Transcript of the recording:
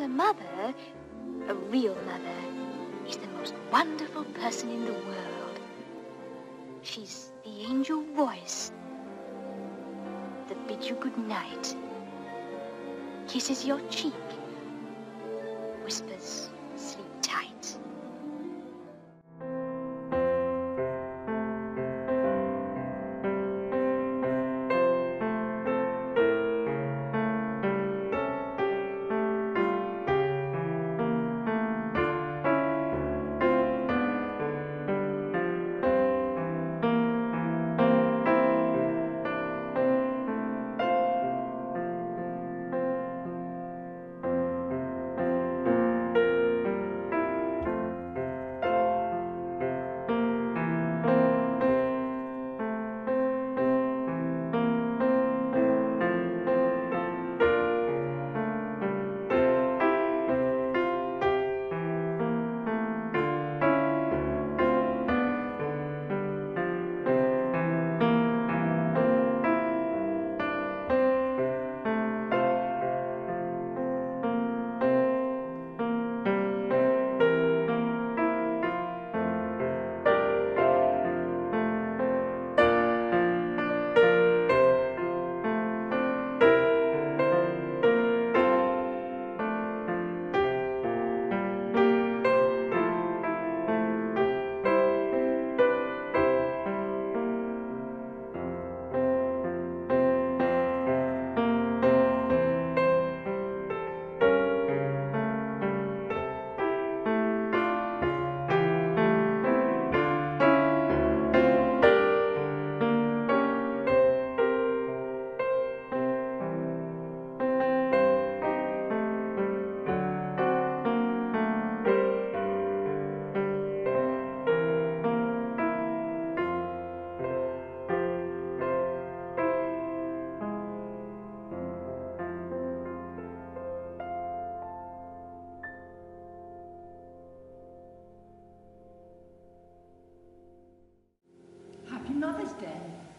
A mother, a real mother, is the most wonderful person in the world. She's the angel voice that bids you good night, kisses your cheek, whispers, Happy Mother's Day.